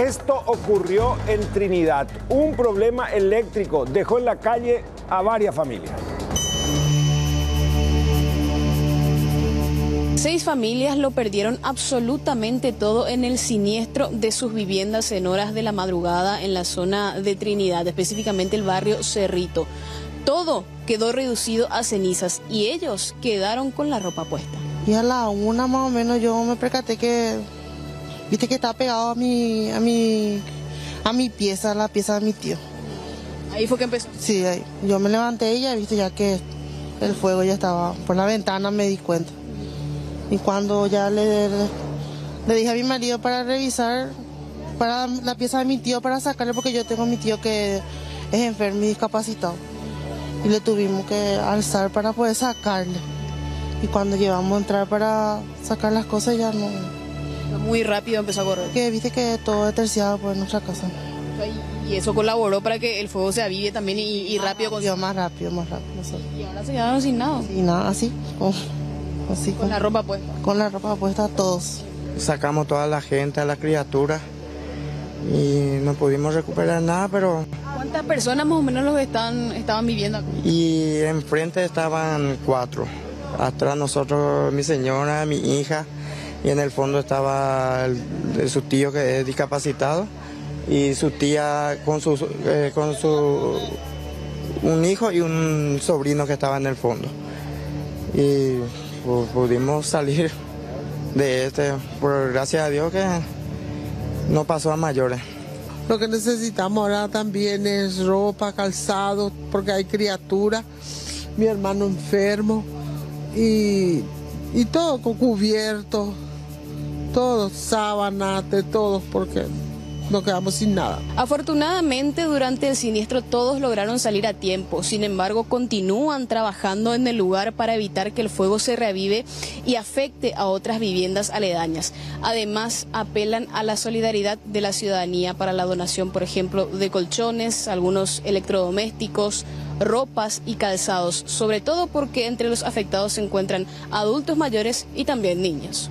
Esto ocurrió en Trinidad. Un problema eléctrico dejó en la calle a varias familias. Seis familias lo perdieron absolutamente todo en el siniestro de sus viviendas en horas de la madrugada en la zona de Trinidad, específicamente el barrio Cerrito. Todo quedó reducido a cenizas y ellos quedaron con la ropa puesta. Y a la una más o menos yo me percaté que, viste que está pegado a mi, a mi, a mi pieza, la pieza de mi tío. Ahí fue que empezó. Sí, ahí. yo me levanté y ya viste ya que el fuego ya estaba por la ventana me di cuenta. Y cuando ya le, le dije a mi marido para revisar para la pieza de mi tío para sacarle porque yo tengo a mi tío que es enfermo y discapacitado. Y le tuvimos que alzar para poder sacarle. Y cuando llevamos a entrar para sacar las cosas ya no. Muy rápido empezó a correr. Que viste que todo es terciado por nuestra casa. Y eso colaboró para que el fuego se avive también y, y rápido. Con... Más rápido, más rápido. Y ahora se quedaron sin nada. Sin nada, así. Con, así con, la ropa puesta. Con la ropa puesta todos. Sacamos toda la gente, a las criaturas y no pudimos recuperar nada, pero... ¿Cuántas personas más o menos los están, estaban viviendo aquí? Y enfrente estaban cuatro. Atrás nosotros, mi señora, mi hija, y en el fondo estaba su tío que es discapacitado y su tía con su, eh, con su un hijo y un sobrino que estaba en el fondo. Y pudimos salir de este, por gracias a Dios que no pasó a mayores. Lo que necesitamos ahora también es ropa, calzado, porque hay criaturas, mi hermano enfermo y, y todo con cubierto, todo, sábanas, de todo, porque no quedamos sin nada. Afortunadamente, durante el siniestro todos lograron salir a tiempo. Sin embargo, continúan trabajando en el lugar para evitar que el fuego se reavive y afecte a otras viviendas aledañas. Además, apelan a la solidaridad de la ciudadanía para la donación, por ejemplo, de colchones, algunos electrodomésticos, ropas y calzados, sobre todo porque entre los afectados se encuentran adultos mayores y también niños.